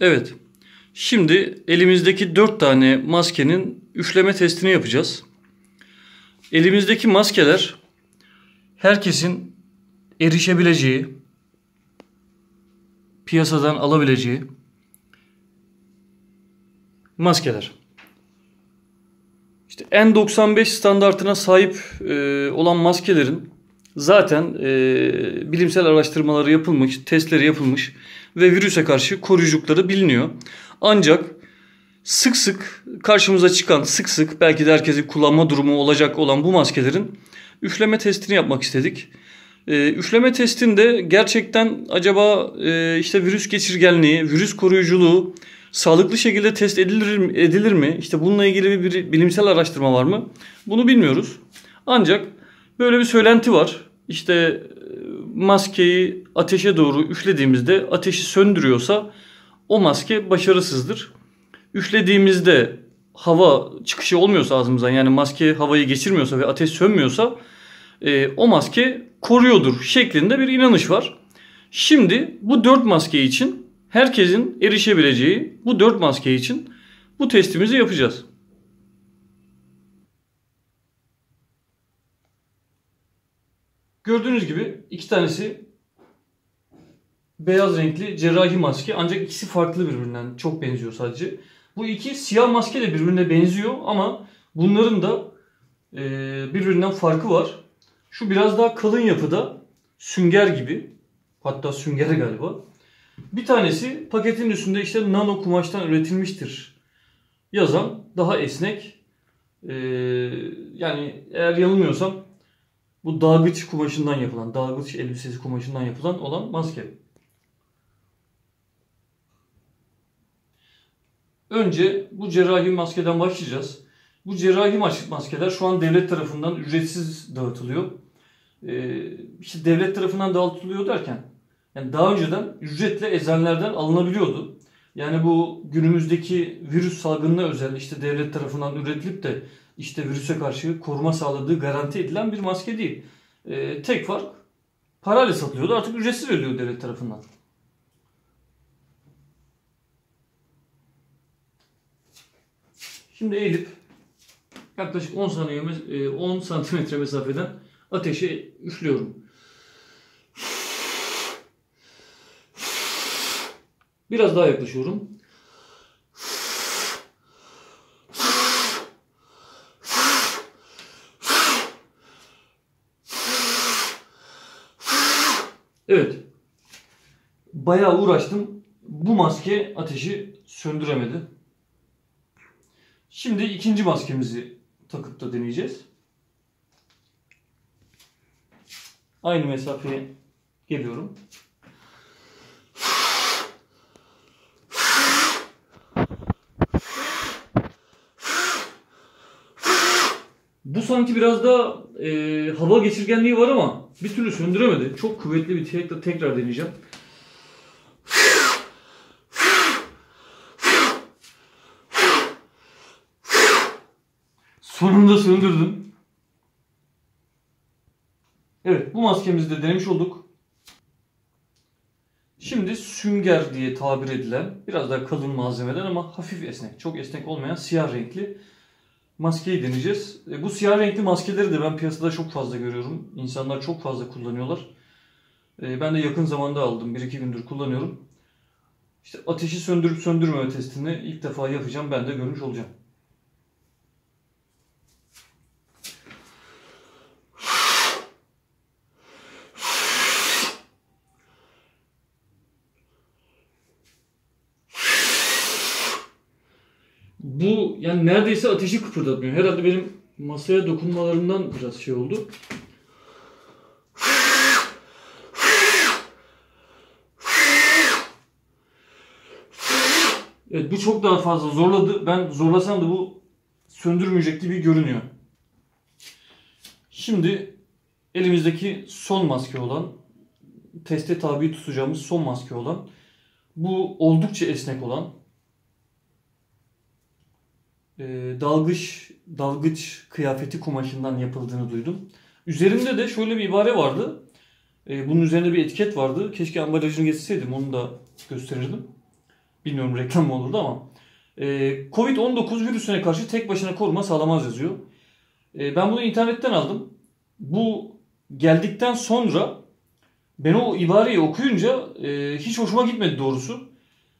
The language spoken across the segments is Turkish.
Evet. Şimdi elimizdeki 4 tane maskenin üfleme testini yapacağız. Elimizdeki maskeler herkesin erişebileceği, piyasadan alabileceği maskeler. İşte N95 standartına sahip e, olan maskelerin zaten e, bilimsel araştırmaları yapılmış, testleri yapılmış ve virüse karşı koruyuculukları biliniyor. Ancak sık sık karşımıza çıkan sık sık belki de herkesin kullanma durumu olacak olan bu maskelerin üfleme testini yapmak istedik. E, üfleme testinde gerçekten acaba e, işte virüs geçirgenliği, virüs koruyuculuğu sağlıklı şekilde test edilir, edilir mi? İşte bununla ilgili bir bilimsel araştırma var mı? Bunu bilmiyoruz. Ancak böyle bir söylenti var. İşte e, maskeyi ateşe doğru üflediğimizde ateşi söndürüyorsa o maske başarısızdır. Üflediğimizde hava çıkışı olmuyorsa ağzımızdan yani maske havayı geçirmiyorsa ve ateş sönmüyorsa e, o maske koruyordur şeklinde bir inanış var. Şimdi bu dört maske için herkesin erişebileceği bu dört maske için bu testimizi yapacağız. Gördüğünüz gibi iki tanesi beyaz renkli cerrahi maske ancak ikisi farklı birbirinden çok benziyor sadece. Bu iki siyah maske de birbirine benziyor ama bunların da e, birbirinden farkı var. Şu biraz daha kalın yapıda sünger gibi hatta sünger galiba. Bir tanesi paketin üstünde işte nano kumaştan üretilmiştir yazan daha esnek. Ee, yani eğer yanılmıyorsam bu dalgıç kumaşından yapılan, dalgıç elbisesi kumaşından yapılan olan maske. Önce bu cerrahi maskeden başlayacağız. Bu cerrahi maskeler şu an devlet tarafından ücretsiz dağıtılıyor. Ee, işte devlet tarafından dağıtılıyor derken yani daha önceden ücretle eczanelerden alınabiliyordu. Yani bu günümüzdeki virüs salgınına özel işte devlet tarafından üretilip de işte virüse karşı koruma sağladığı garanti edilen bir maske değil. Ee, tek fark parayla satılıyordu artık ücretsiz veriliyor devlet tarafından. Şimdi eğilip yaklaşık 10 saniye 10 santimetre mesafeden ateşe üflüyorum. Biraz daha yaklaşıyorum. Evet. Bayağı uğraştım. Bu maske ateşi söndüremedi. Şimdi ikinci maskemizi takıp da deneyeceğiz. Aynı mesafeye geliyorum. Bu sanki biraz da e, hava geçirgenliği var ama bir türlü söndüremedi. Çok kuvvetli bir tekrar, tekrar deneyeceğim. Sonunda söndürdüm. Evet bu maskemizi de denemiş olduk. Şimdi sünger diye tabir edilen biraz daha kalın malzemeden ama hafif esnek, çok esnek olmayan siyah renkli maskeyi deneyeceğiz. E, bu siyah renkli maskeleri de ben piyasada çok fazla görüyorum. İnsanlar çok fazla kullanıyorlar. E, ben de yakın zamanda aldım. 1-2 gündür kullanıyorum. İşte ateşi söndürüp söndürmeme testini ilk defa yapacağım. Ben de görmüş olacağım. Bu yani neredeyse ateşi kıpırdatmıyor. Herhalde benim masaya dokunmalarımdan biraz şey oldu. Evet bu çok daha fazla zorladı. Ben zorlasam da bu söndürmeyecek gibi görünüyor. Şimdi elimizdeki son maske olan teste tabi tutacağımız son maske olan bu oldukça esnek olan e, dalgıç dalgıç kıyafeti kumaşından yapıldığını duydum. Üzerinde de şöyle bir ibare vardı. E, bunun üzerinde bir etiket vardı. Keşke ambalajını getirseydim onu da gösterirdim. Bilmiyorum reklam mı olurdu ama. E, Covid-19 virüsüne karşı tek başına koruma sağlamaz yazıyor. E, ben bunu internetten aldım. Bu geldikten sonra ben o ibareyi okuyunca e, hiç hoşuma gitmedi doğrusu.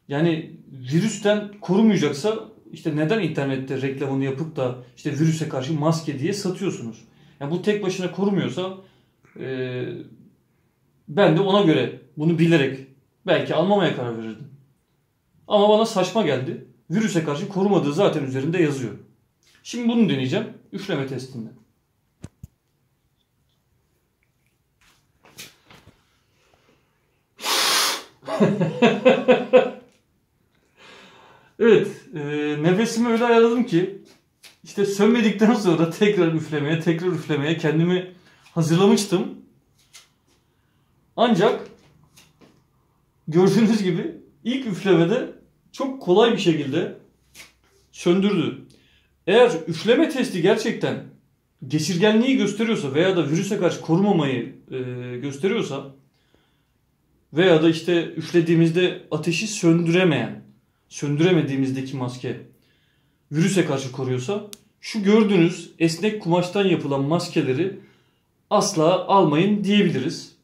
Yani virüsten korumayacaksa işte neden internette reklamını yapıp da işte virüse karşı maske diye satıyorsunuz? Yani bu tek başına korumuyorsa e, ben de ona göre bunu bilerek belki almamaya karar verirdim. Ama bana saçma geldi. Virüse karşı korumadığı zaten üzerinde yazıyor. Şimdi bunu deneyeceğim. Üfleme testinde. evet. E, nefesimi öyle ayarladım ki işte sönmedikten sonra tekrar üflemeye, tekrar üflemeye kendimi hazırlamıştım. Ancak gördüğünüz gibi ilk üflemede çok kolay bir şekilde söndürdü. Eğer üfleme testi gerçekten geçirgenliği gösteriyorsa veya da virüse karşı korumamayı e, gösteriyorsa veya da işte üflediğimizde ateşi söndüremeyen, söndüremediğimizdeki maske virüse karşı koruyorsa şu gördüğünüz esnek kumaştan yapılan maskeleri asla almayın diyebiliriz.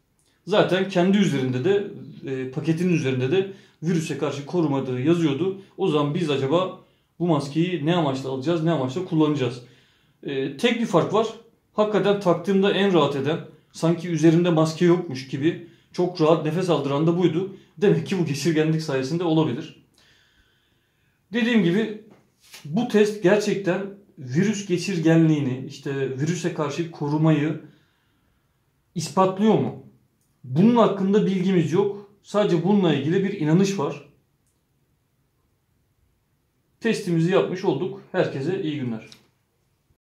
Zaten kendi üzerinde de e, paketinin üzerinde de virüse karşı korumadığı yazıyordu. O zaman biz acaba bu maskeyi ne amaçla alacağız, ne amaçla kullanacağız? E, tek bir fark var. Hakikaten taktığımda en rahat eden, sanki üzerimde maske yokmuş gibi çok rahat nefes aldıran da buydu. Demek ki bu geçirgenlik sayesinde olabilir. Dediğim gibi bu test gerçekten virüs geçirgenliğini, işte virüse karşı korumayı ispatlıyor mu? Bunun hakkında bilgimiz yok. Sadece bununla ilgili bir inanış var. Testimizi yapmış olduk. Herkese iyi günler.